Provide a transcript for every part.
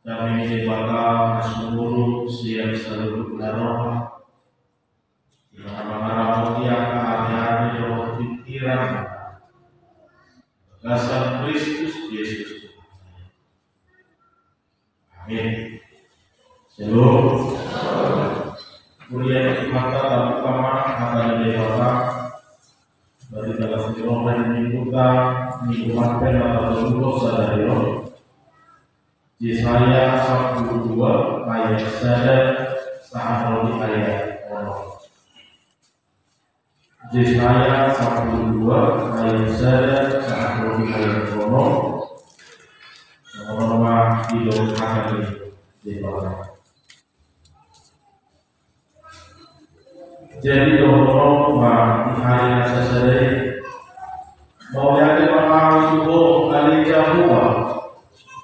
kami ini bakal seluruh siang seluruh Nama-nama yang hati-hati roh pikiran Dasar Kristus Yesus Amin. Shalom Kuliah mata dan utama mata dewasa dari dalam roh dan mingguta minggu makan atau dosa dari roh Yesaya 42 ayat sada sampai ayat ono. Yesaya 42 ayat sada sampai ayat ono. Nama-nama di dalam kata di. Jadi doa ma hari sesare mau yang dimaksud subuh kali jahua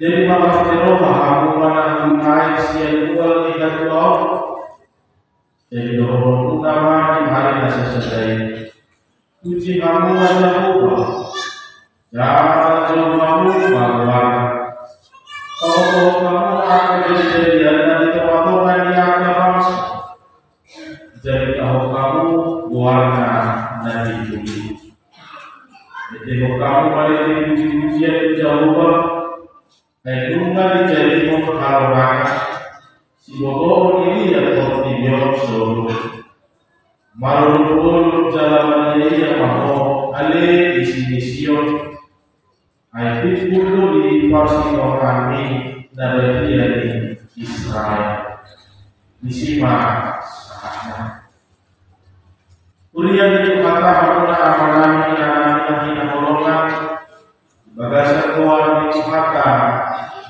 jadi Bapak Roma aku mana mengenai siang dua tiga dua jadi doa utama di hari nasi selesai puji kamu wajah Allah jangan jauh kamu bahwa kalau kamu akan jadi jadian dan ditemukan di akhir bangsa. Jadi tahu kamu warna dan dipuji jadi kamu pada dipuji-pujian jauh Naidunga dijadi memperhalakan si bodoh ini yang tertidur seluruh. Marulul jalan ini yang mau ale di sini sion Aibit kudu di parsi kami dari dia di Israel. Disimak saatnya Kuliah di kata hakuna amalami yang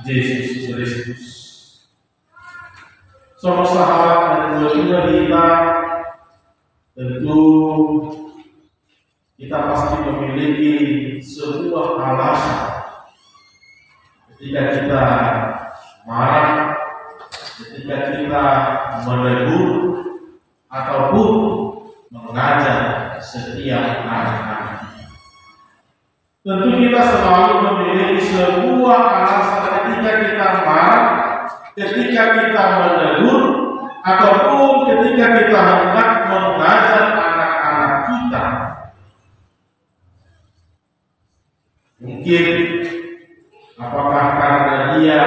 Yesus Kristus. Sama sahabat dan juga kita tentu kita pasti memiliki sebuah alasan ketika kita marah, ketika kita menegur ataupun mengajar setiap anak-anak. Tentu kita selalu memiliki sebuah alasan marah, ketika kita menegur, ataupun ketika kita hendak mengajar anak-anak kita. Mungkin apakah karena dia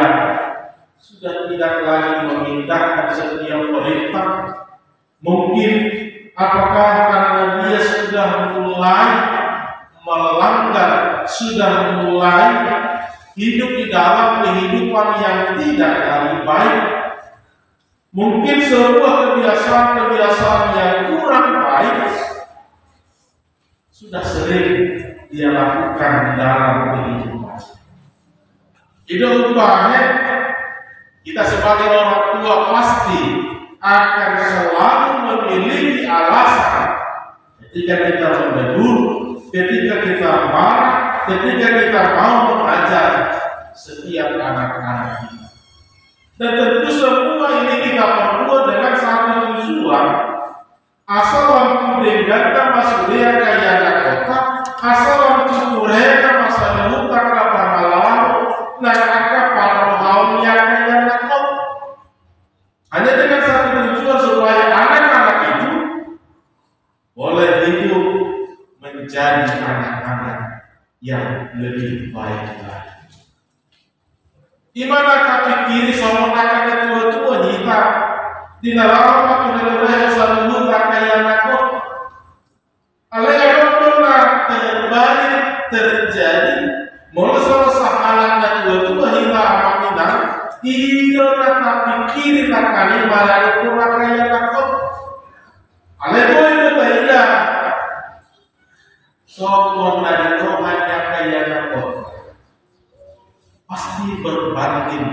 sudah tidak lagi memindahkan setiap perintah? Mungkin apakah karena dia sudah mulai melanggar, sudah mulai hidup di dalam kehidupan yang tidak lagi baik. Mungkin sebuah kebiasaan-kebiasaan yang kurang baik sudah sering dia lakukan di dalam kehidupan. Itu rupanya kita sebagai orang tua pasti akan selalu memiliki alasan ketika kita menegur, ketika kita marah, ketika kita mau mengajar setiap anak-anak kita. Dan tentu semua ini kita perbuat dengan satu tujuan. Asal waktu dengarkan masudia kaya kota, asal waktu mereka masa lupa kata malam, dan kaum yang kaya kota. Hanya dengan satu tujuan supaya anak-anak itu boleh hidup menjadi anak-anak yang lebih baik lagi. Di mana kaki kiri sama kakak tua-tua kita di dalam waktu negara selalu kakak yang aku Alay yang pernah terbalik terjadi mulai salah anak dan tua-tua hingga amanina tidak kaki kiri kakak ini malah itu kakak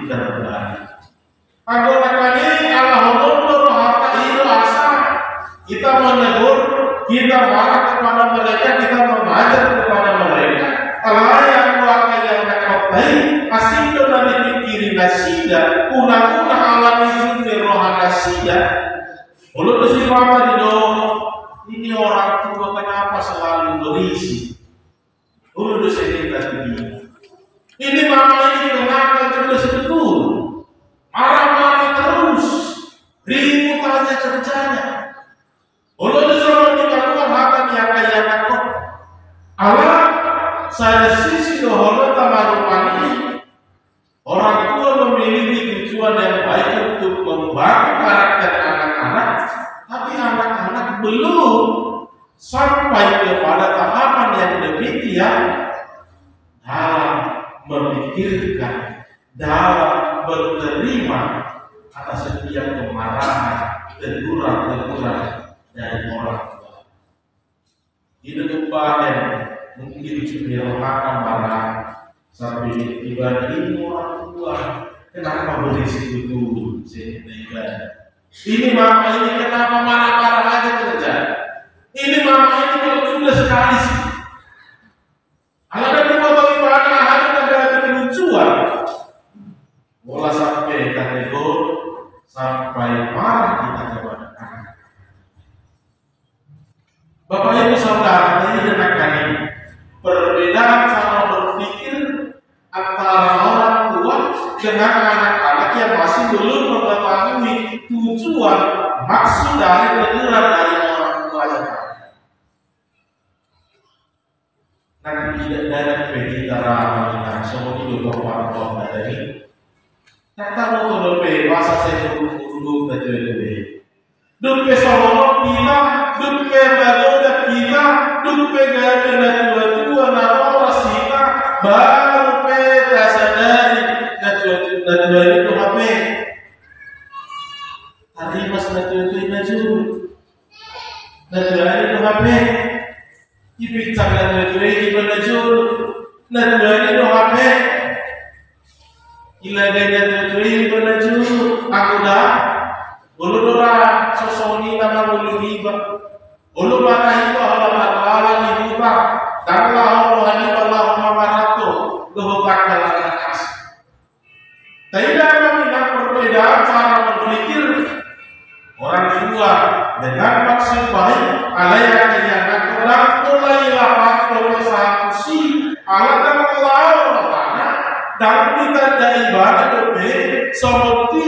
terbaik. Anggotanya Allah untuk harta itu asal kita menegur, kita marah kepada mereka, kita memajar kepada mereka. Allah yang keluarga yang tak baik, asing nanti dipikiri nasida, unang-unang Allah izin rohana nasida. Mulut besi apa di Ini orang tua kenapa selalu berisi? Mulut besi kita ini. Ini mama ini kenapa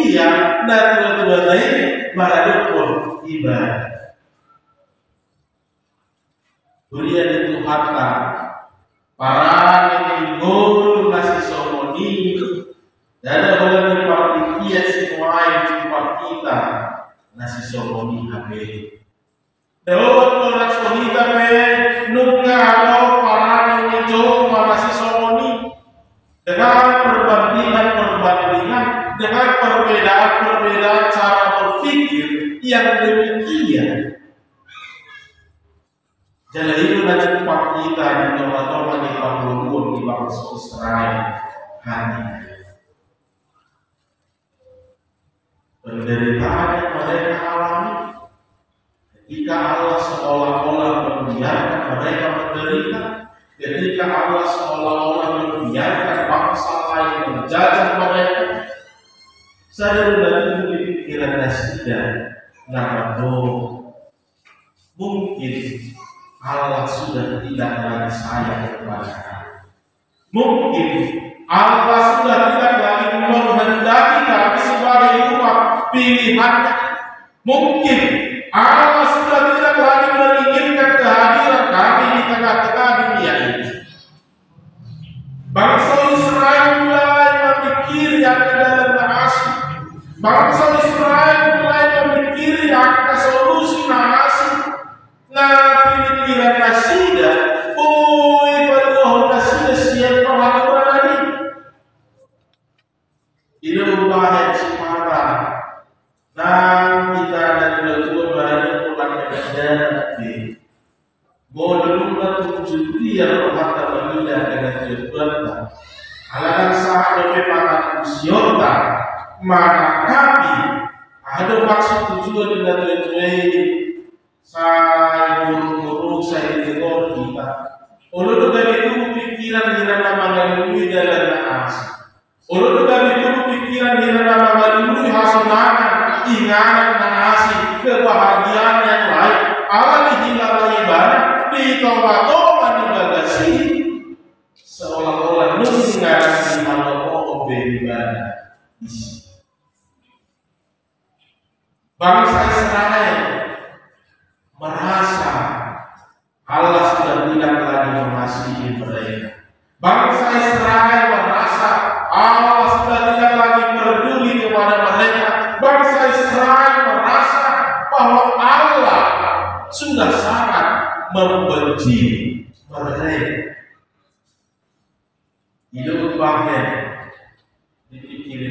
iya dan kedua lain para pun ibadah. penderitaan yang mereka alami ketika Allah seolah-olah membiarkan mereka menderita ketika Allah seolah-olah membiarkan bangsa lain menjajah mereka saya berarti pikiran nasida nama oh, mungkin Allah sudah tidak lagi sayang kepada kami. Mungkin Allah sudah tidak lagi menghendaki kami pilihannya mungkin Allah Bolehlah kujudia kata dengan maka kami ada maksud tujuan dengan tujuan saya saya kita. Oleh dari itu pikiran kita nama ngalui dalam naas. Oleh dari itu pikiran nama ngalui ingatan kebahagiaan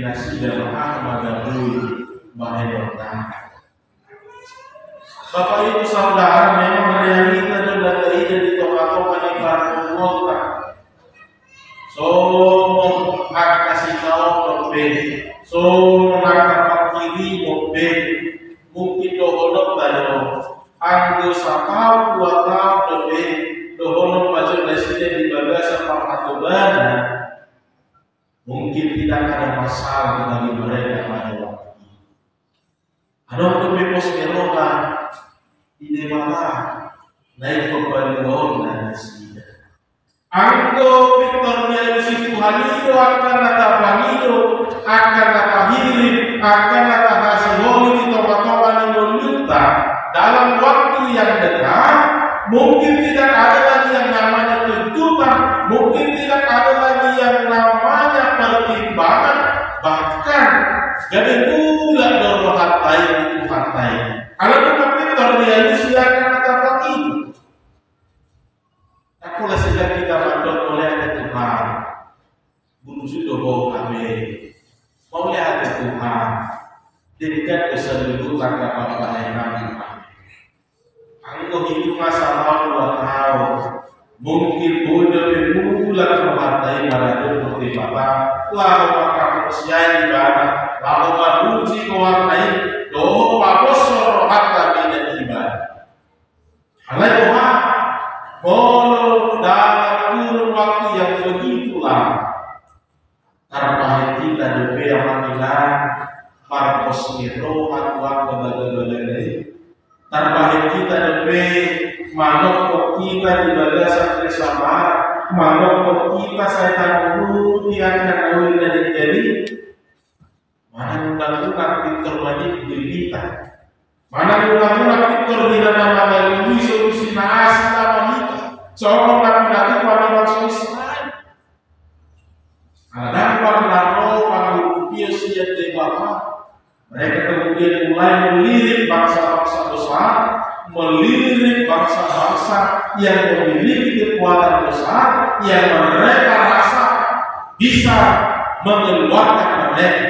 nasi dan Ahmad dan Bahaya Bapak Ibu Saudara memang realita dan ini di toko-toko di Kota. So, nak kasih tahu mobe, so nak kiri mobe, mungkin dohodok tado, ando sakau dua tahun lebih, dohodok baju nasinya di bagasi atau bana, mungkin tidak ada masalah bagi mereka pada waktu itu. Ada bebas meroka, idemala naik kepada dan nasida. Angko Victornya di situ halido akan nata panido akan nata hirim akan nata hasiloni di toba-toba dalam waktu yang dekat mungkin pertimbangan bahkan jadi pula dorong hatai itu hatai kalau terjadi silakan kata pagi. Akulah sedang kita mandok oleh ada Tuhan. Bunuh sudah kami. Mau lihat ada Tuhan. Dekat keseluruhan apa-apa yang kami Aku hidup masa lalu dua tahun. Mungkin bermula kematai pada seperti bapak. Lalu maka manusia ibadah. Lalu manusia kewarnai. Doh pak bosor hatta karena Tuhan Walau dalam kurun waktu yang begitu lama Tanpa kita depe yang matilan Marcos Miro Tuhan kebagai-bagai Tanpa kita depe Manok kita di bagasan bersama Manok kita saya tahu Dia akan awin dan jadi Mana undang-undang pintar wajib diri kita Mana mula-mula kita tidak nama lui solusi nasi nama kita. Coba kami datang pada bangsa Israel. Ada pada naro pada upia siya bapa. Mereka kemudian mulai melirik bangsa-bangsa besar, melirik bangsa-bangsa yang memiliki kekuatan besar, yang mereka rasa bisa mengeluarkan mereka.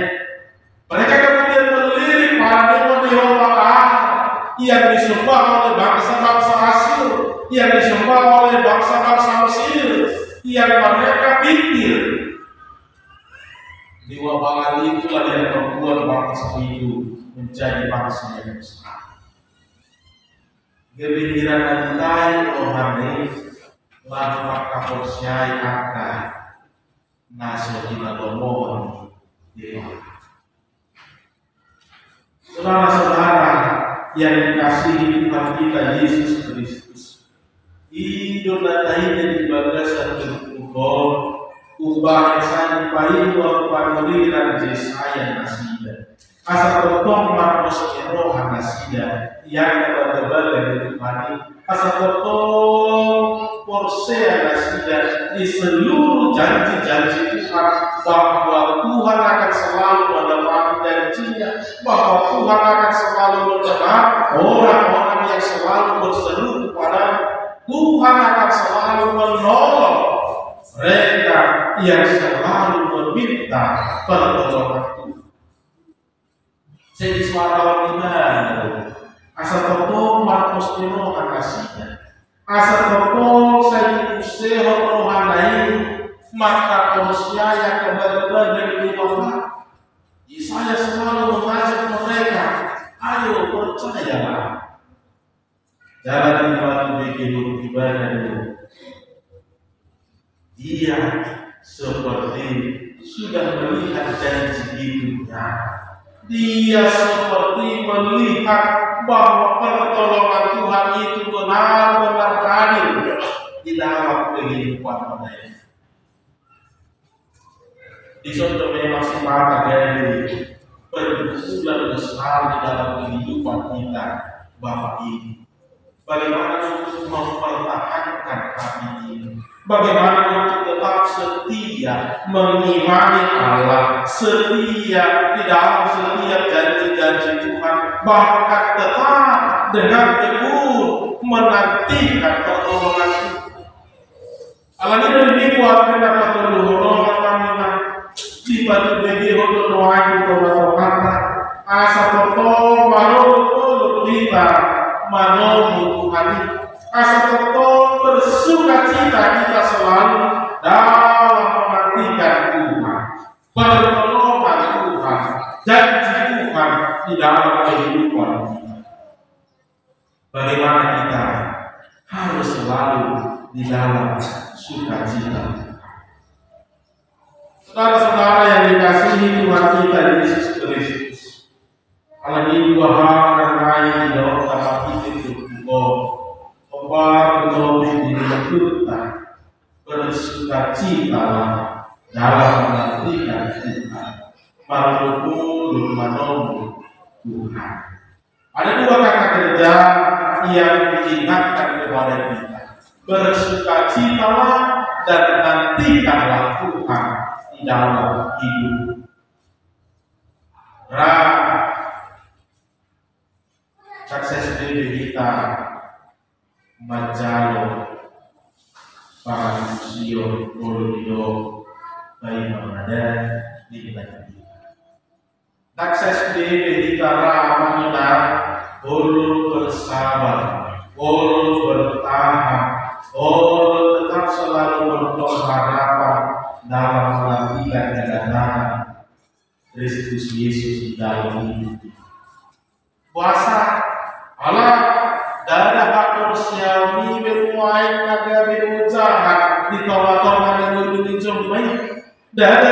Mereka kemudian melirik para dewa-dewa yang disembah oleh bangsa-bangsa Asyur, yang disembah oleh bangsa-bangsa Mesir, yang mereka pikir Dewa Bali itulah yang membuat bangsa itu menjadi bangsa yang besar. Gembira nantai rohani lalu maka percaya akan naso domohon dewa. Saudara-saudara, yang dikasihi Tuhan kita Yesus Kristus. Idolatain di bagasan berkumpul, ubah esan pahimu panuriran jesaya nasida. Asa totong marmos eroha nasida, yang Tuhan Asa totong porsea nasida di seluruh janji-janji Tuhan bahwa Tuhan akan selalu menepati janjinya, bahwa Tuhan akan selalu mendengar orang-orang yang selalu berseru kepada Tuhan akan selalu menolong mereka yang selalu meminta pertolongan Tuhan. Jadi suara iman Asatakol matusnino kanasiya. Asatakol sa ikuseho rohanain maka manusia yang kebetulan dari Allah. Saya selalu mengajak mereka, ayo percayalah. Jalan yang paling bikin ibadah itu. Dia seperti sudah melihat janji hidupnya. Dia seperti melihat bahwa pertolongan Tuhan itu benar-benar hadir di dalam kehidupan mereka. Di contohnya masih mata dari pergumulan besar di dalam kehidupan kita Bapak ini. Bagaimana untuk mempertahankan hati ini? Bagaimana untuk tetap setia mengimani Allah, setia di dalam setiap janji-janji Tuhan, bahkan tetap dengan teguh menantikan pertolongan ini lebih kuat kenapa pertolongan kami di batu bebe hoto noai ko matokata asa toto maro toto kita manomu Tuhan asa toto bersuka cita kita selalu dalam menantikan Tuhan. Pertolongan Tuhan janji Tuhan di dalam kehidupan bagaimana kita harus selalu di dalam sukacita? Saudara-saudara yang dikasihi Tuhan kita Yesus Kristus. Kalau di dua hal yang bersuka cita dalam menantikan Tuhan. Malukul menolong Tuhan. Ada dua kata kerja yang diingatkan kepada kita. Bersuka cita dan nantikanlah Tuhan dalam hidup. Ra sukses diri kita menjalo para manusia Puryo bayi ada di kita. Sukses diri kita Ulu bersabar, ulu bertahan, ulu tetap selalu berdoa harapan dalam menantikan kedatangan Kristus Yesus di dalam hidup Puasa Allah dada hak manusiawi that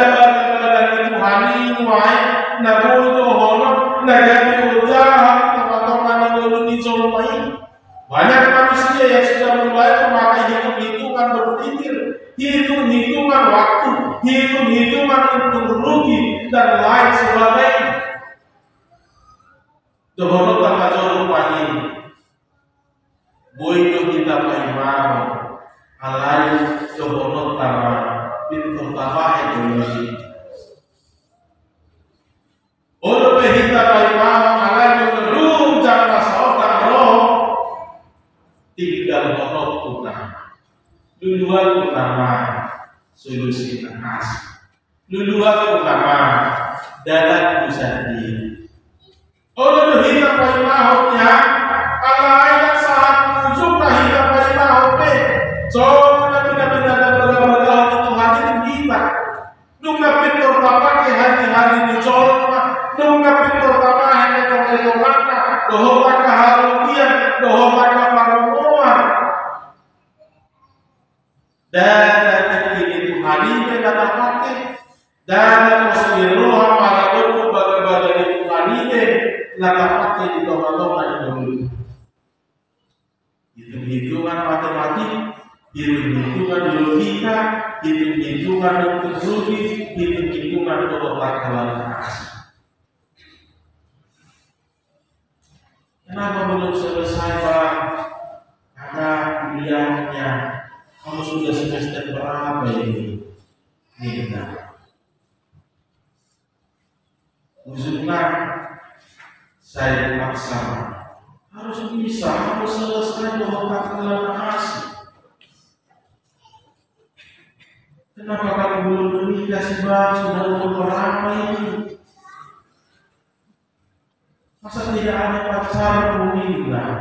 Masa tidak ada pacar menikah?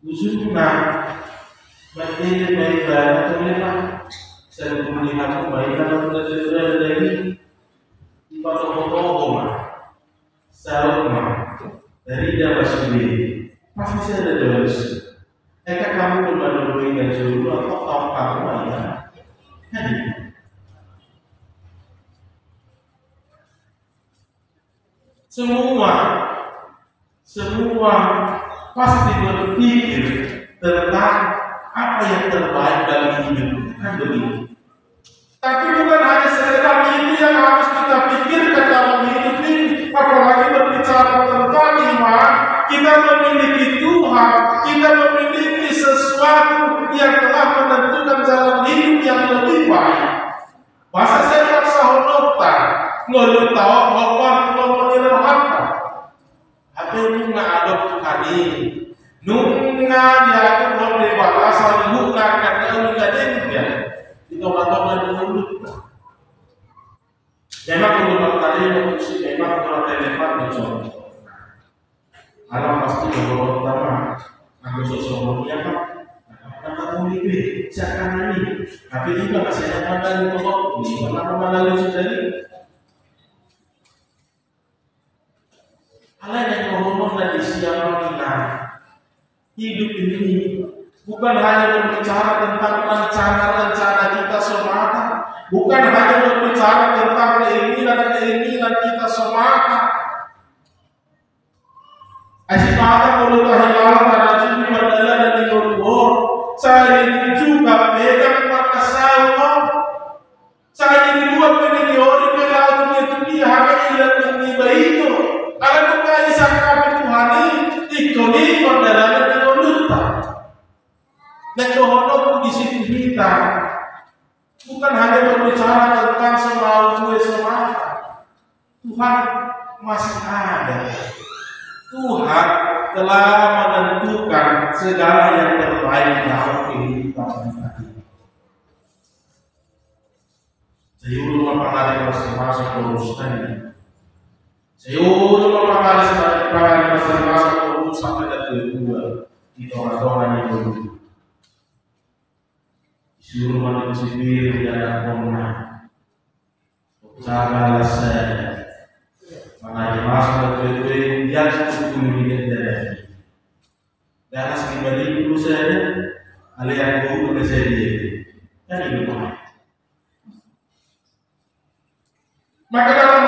Khususnya berdiri baik baik terlihat saya melihat kebaikan dan sudah dari Salma dari Jawa sendiri pasti saya ada terus. Eka kamu berbanding dengan dulu atau kamu? Jadi semua semua pasti berpikir tentang apa yang terbaik dalam hidup kan begitu. Tapi bukan hanya sekedar itu yang harus kita pikirkan dalam hidup ini apalagi berbicara tentang iman. Kita memiliki Tuhan kita memiliki sesuatu yang telah menentukan jalan hidup yang lebih baik. Bahasa saya tak sahonota ngelut tahu nunga dia itu boleh batasan nunga karena nunga dia itu batasan dulu memang kalau bertanya untuk memang kalau relevan dicontoh alam pasti beberapa pertama aku sosoknya kan ini siapa ini tapi juga masih ada yang ngomong ini mana mana lu sudah Allah yang ngomong dari siapa kita hidup ini bukan hanya berbicara tentang rencana-rencana kita semata bukan hanya berbicara tentang keinginan-keinginan kita semata. Asipata mulut kahilangan pada sini berdala dan diurut Saya berbicara tentang semau semata Tuhan masih ada Tuhan telah menentukan segala yang terbaik dalam kehidupan kita. Sayur mapangari masing-masing urusan ini. Sayur mapangari masing-masing urusan ada kedua di tengah-tengah yang dulu. Manusia sendiri dan pernah. Usaha saya. Mengaji masuk ke yang miliar dari dan sekitar ribu saja alian guru ke saya kan itu maka dalam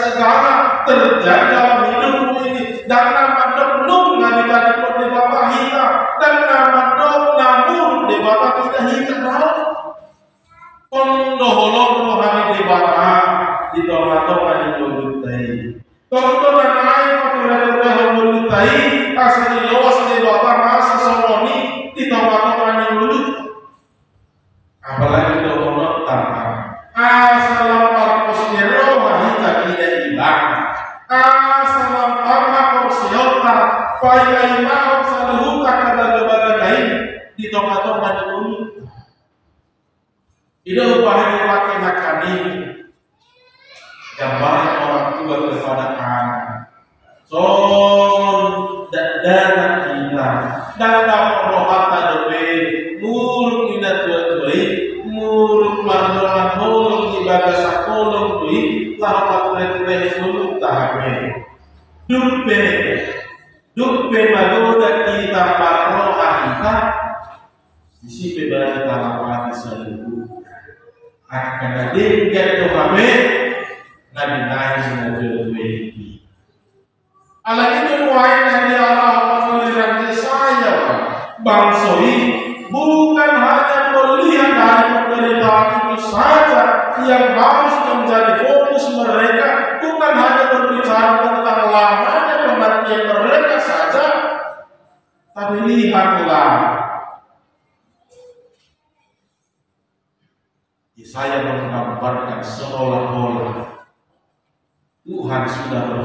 segala terjadi dalam hidupmu ini dan nama dok ngani tadi di bapak kita dan nama dok namun di bapak kita hita tahu kondo holong rohani di bapak di tengah-tengah yang berlutai kondo dan air pakai yang disipe bagi talapati seluruh akan ada dia kami nabi nahi sinajul Ala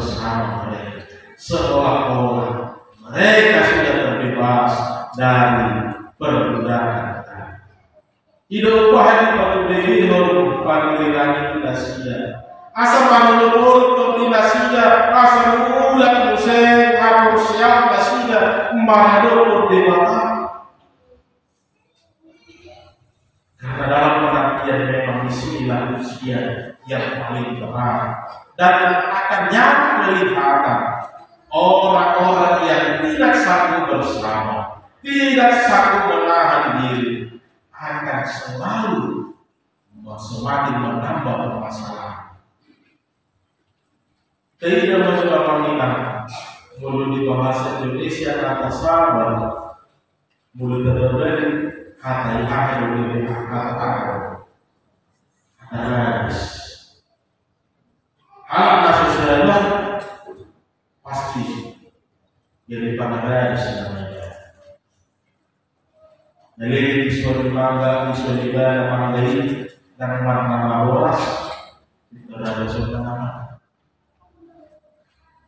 bersama mereka seolah-olah mereka sudah terbebas dari perbudakan Hidup bahagia pada diri hidup panggilan kita sia. Asa panulur kita sia, asa mulan museng harus siap sia, manado dewata. Karena dalam kematian memang di sinilah usia yang paling berat dan akan nyata kelihatan orang-orang yang tidak sanggup bersama, tidak sanggup menahan diri, akan selalu semakin menambah permasalahan. Tidak mencoba kita mulut di bahasa Indonesia kata sabar, mulut terbaik kata yang lebih kata kata Anak saudara pasti jadi pangaran namanya. Iswa di bangga, di bangga, pangalan, dan nama boras, itu ada nama.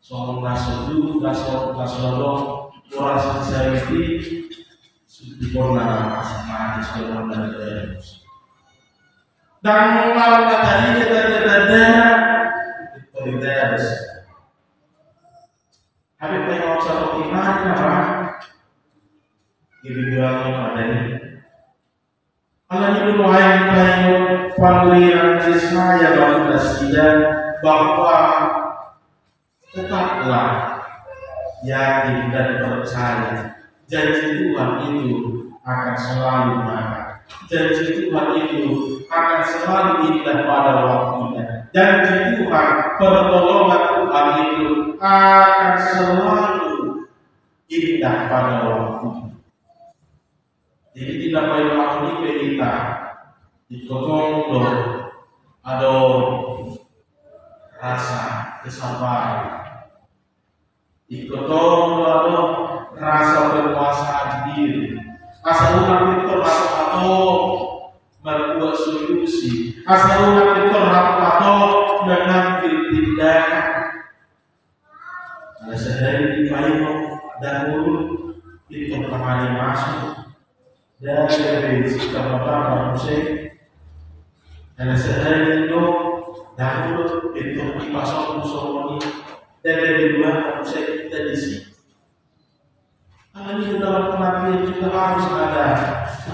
Soal nasudu, nasol, nasolo, boras saya ini, sudah pernah sama dari Dan kata ini, kata-kata otoritaris. Habib tengok satu iman apa? Individualnya pada ini. Allah ini tengok panggilan saya dalam presiden bahwa tetaplah yakin dan percaya janji Tuhan itu akan selalu ada. Janji Tuhan itu akan selalu indah pada waktunya. Janji Tuhan, pertolongan Tuhan itu akan selalu indah pada waktunya. Jadi tidak boleh mengakhiri kita dikotondo ada rasa kesabaran. Dikotondo ada rasa berkuasa diri. Umat itu atau berbuat solusi. Asal umat itu atau mengambil tindakan. Ada sehari di payung dan mulut itu kembali masuk dari sikap bapak manusia. Ada sehari itu dahulu itu dipasang musuh dan dari dua manusia kita di sini. Ini dalam kematian juga harus ada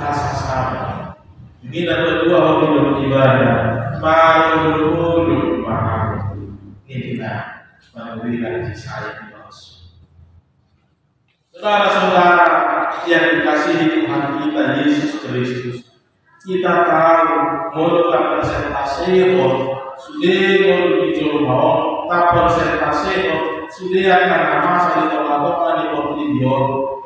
rasa sabar. Ini kedua hobi beribadah. Baru dulu mahal. Ini kita memberikan saya di Saudara-saudara yang dikasihi Tuhan kita Yesus Kristus, kita tahu tak presentasi sudah mulut dicoba, tak presentasi sudah akan nama saya dilakukan di video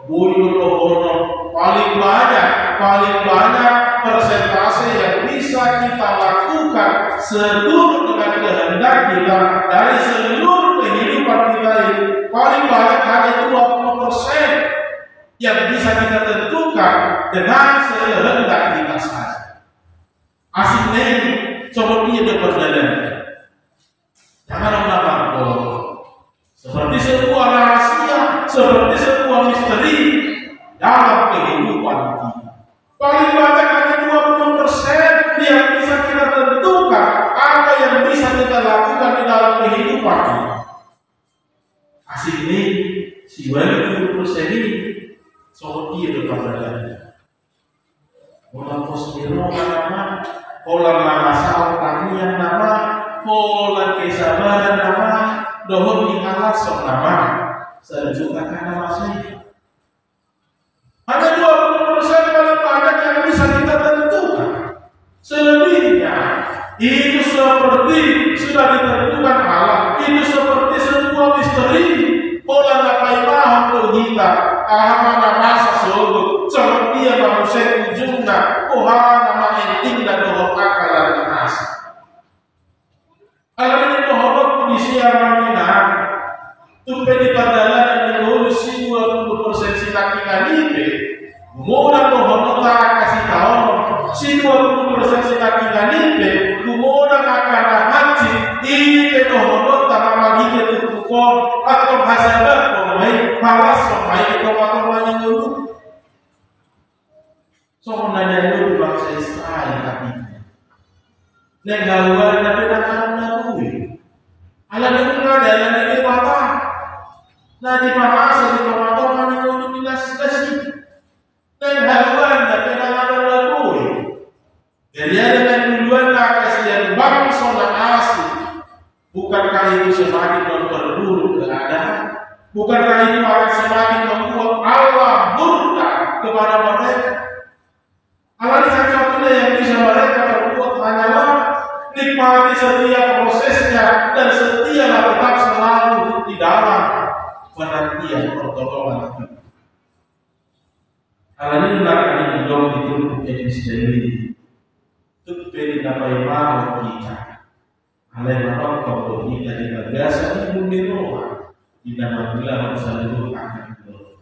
bulu tohono paling banyak paling banyak persentase yang bisa kita lakukan seluruh dengan kehendak kita dari seluruh kehidupan kita ini paling banyak hanya 20 persen yang bisa kita tentukan dengan sekehendak kita saja. Asiknya ini coba dia berperdadan. Jangan sitaki kalipe. Muna dohok kasih tahu si 20 persen sitaki kalipe. Kumona akana hati. Ini dohok tanah lagi ke tukukon. Atau hasabat komai. Malas. Koma-koma yang dulu. So nanya dulu bangsa Israel tapi Negaluan tapi nakal nagui. Alam itu nggak ada yang ini na nipapasa nikapatoka na kutumilasdasi dan haluan da pinangalan na buri ganyan na nuluan na kasi yang bangsa na asli bukankah ini semakin memperburuk keadaan? Bukankah ini akan semakin membuat Allah murka kepada mereka? Allah satu-satunya yang bisa mereka perbuat hanyalah nikmati setiap prosesnya dan setiap tetap selalu di dalam penantian pertolongan kita. Hal ini akan didorong di tubuh sendiri. Tutupi dapat mau kita. Yang kau kita di bagasa ibu di rumah. Tidak mabila selalu akan didorong.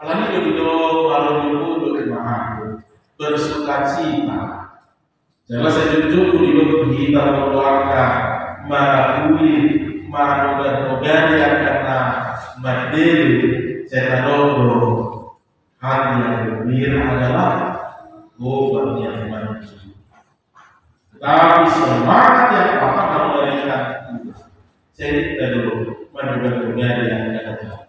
Hal ini didorong lalu dulu bermahamu bersuka cita. Jangan sejujurnya hidup kita mengeluarkan marogan-rogan yang karena mandiri, cetadodo, hati yang gembira adalah obat yang maju. Tapi semangat yang akan memberikan cerita dulu marogan-rogan yang ada.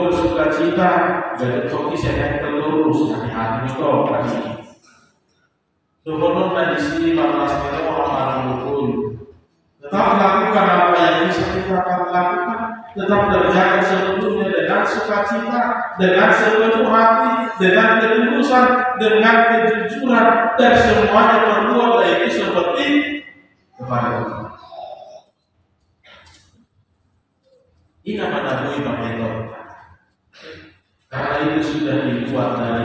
Bersuka cita dan koki saya terlurus dari hati itu. Sebelum di sini 15 menit orang betul. Tetap lakukan apa yang bisa kita akan lakukan. Tetap kerjakan sebelumnya dengan sukacita, dengan sepenuh hati, dengan ketulusan, dengan kejujuran, dan semuanya berbuat baik seperti kepada Tuhan. Ini menabui itu. Karena itu sudah dibuat dari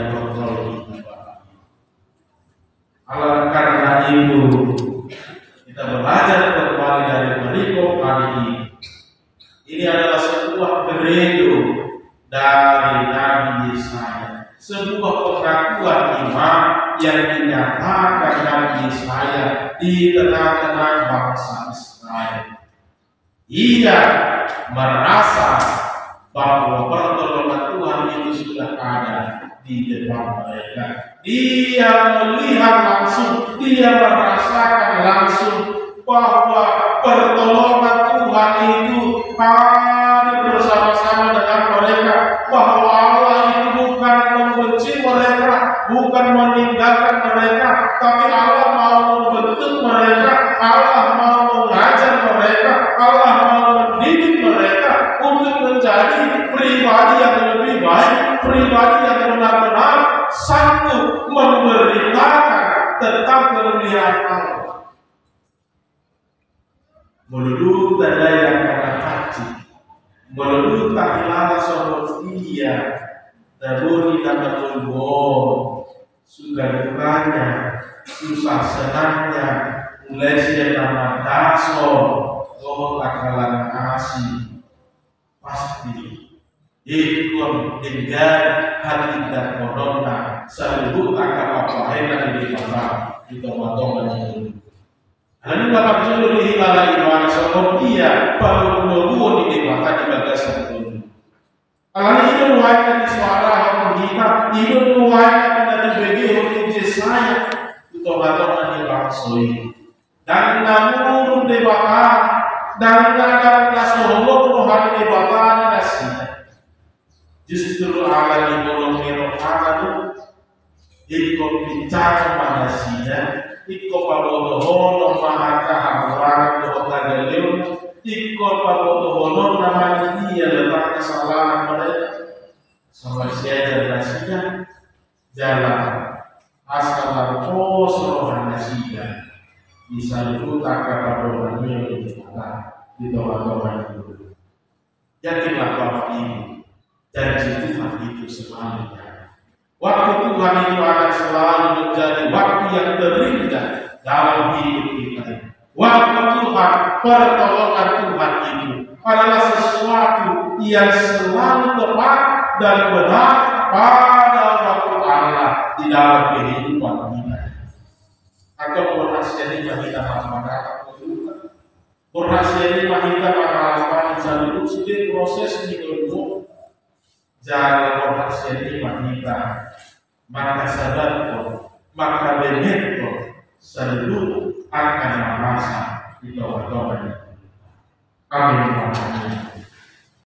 memberitakan tentang kemuliaan Allah. Melulu tanda yang kata kaci, melulu tak sobat Daburi nama tulbon, sudah dukanya, susah senangnya, mulai sejak nama daso, kasih, pasti ikut dengan hati dan kodona seluruh akan apa yang di mana di tomat-tomat ini. Lalu bapak dulu di hibala ibadah sebab dia baru menunggu di mata di bagas itu. Kalau itu ruangnya di suara kita, itu ruangnya kita dibagi oleh saya di tomat-tomat di baksoi. Dan namun di bapak dan ada nasoholo rohani di bapak nasihat justru ala di bolong merah itu iko bicara manusia iko pabodo hono mahaka hamran do tagaleo iko